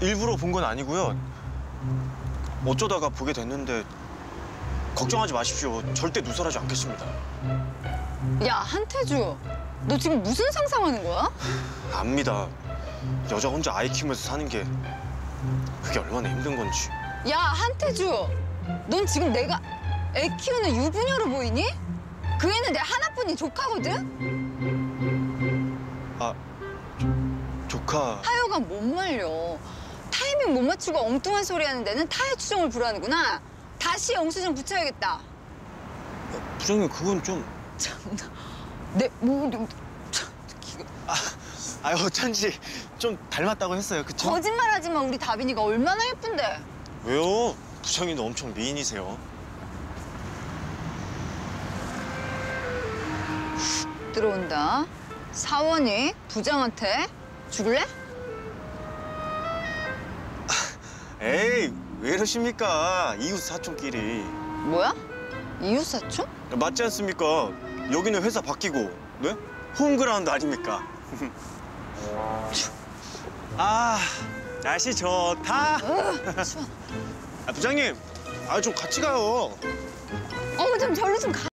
일부러 본 건 아니고요. 어쩌다가 보게 됐는데 걱정하지 마십시오. 절대 누설하지 않겠습니다. 야, 한태주. 너 지금 무슨 상상하는 거야? 압니다. 여자 혼자 아이 키우면서 사는 게 그게 얼마나 힘든 건지. 야, 한태주. 넌 지금 내가 애 키우는 유부녀로 보이니? 그 애는 내 하나뿐인 조카거든? 아, 조, 조카. 하여간 못 말려. 맞추고 엉뚱한 소리 하는 데는 타의 추정을 불하는구나. 다시 영수증 붙여야겠다. 부장님 그건 좀. 참나. 내 뭐, 참, 기가- 아, 어쩐지 좀 닮았다고 했어요. 그쵸? 거짓말하지 마. 우리 다빈이가 얼마나 예쁜데. 왜요? 부장님도 엄청 미인이세요. 들어온다. 사원이 부장한테 죽을래? 이러십니까? 이웃 사촌끼리. 뭐야? 이웃 사촌? 맞지 않습니까? 여기는 회사 바뀌고, 네? 홈그라운드 아닙니까? 아, 날씨 좋다. 으, 추워. 아, 부장님, 아, 좀 같이 가요. 어머 좀 절로 좀 가.